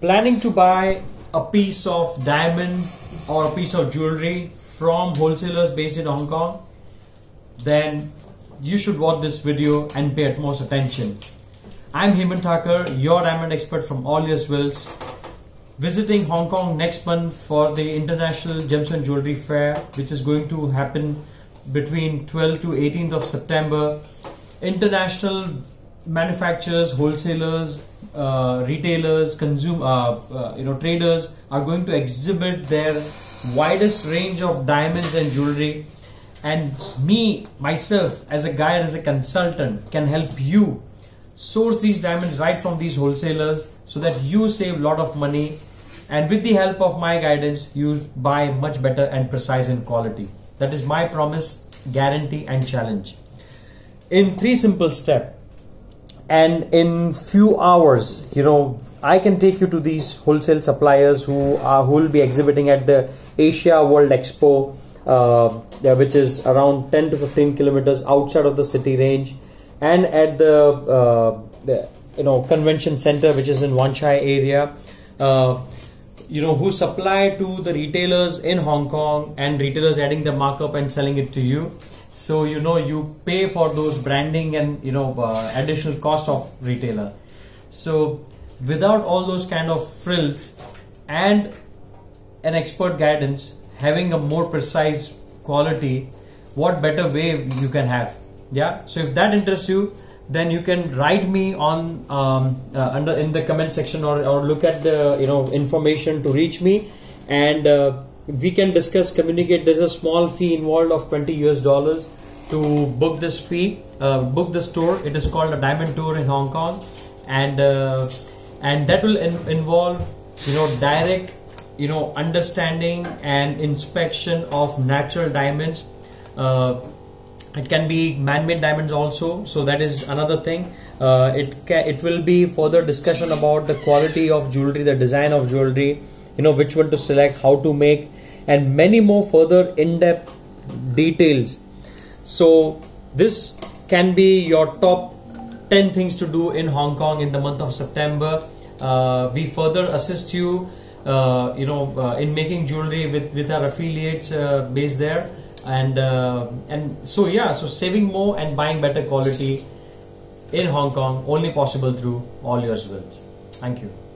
planning to buy a piece of diamond or a piece of jewelry from wholesalers based in Hong Kong, then you should watch this video and pay utmost attention. I'm Hemant Thakur, your diamond expert from Allyours Jewels, visiting Hong Kong next month for the International Gemstone Jewelry Fair, which is going to happen between 12 to 18th of September. International manufacturers, wholesalers, uh, retailers, consume, uh, uh, you know, traders are going to exhibit their widest range of diamonds and jewelry. And me, myself, as a guide, as a consultant, can help you source these diamonds right from these wholesalers so that you save a lot of money. And with the help of my guidance, you buy much better and precise in quality. That is my promise, guarantee, and challenge. In three simple steps and in few hours you know i can take you to these wholesale suppliers who are who will be exhibiting at the asia world expo uh, which is around 10 to 15 kilometers outside of the city range. And at the, uh, the you know convention center which is in Wan Chai area. Uh, you know who supply to the retailers in hong kong and retailers adding the markup and selling it to you so you know you pay for those branding and you know uh, additional cost of retailer. So without all those kind of frills and an expert guidance having a more precise quality what better way you can have? Yeah? So if that interests you then you can write me on um, uh, under in the comment section or, or look at the you know information to reach me. And uh, we can discuss communicate. There's a small fee involved of 20 us dollars to book this fee uh, book this tour it is called a diamond tour in hong kong. And uh, and that will in involve you know direct you know understanding and inspection of natural diamonds. Uh, it can be man-made diamonds also. So that is another thing. Uh, it it will be further discussion about the quality of jewelry the design of jewelry you know which one to select how to make and many more further in-depth details. So this can be your top 10 things to do in Hong Kong in the month of September. Uh, we further assist you uh, you know uh, in making jewelry with with our affiliates uh, based there. And uh, and so yeah so saving more and buying better quality in Hong Kong only possible through Allyours Jewels thank you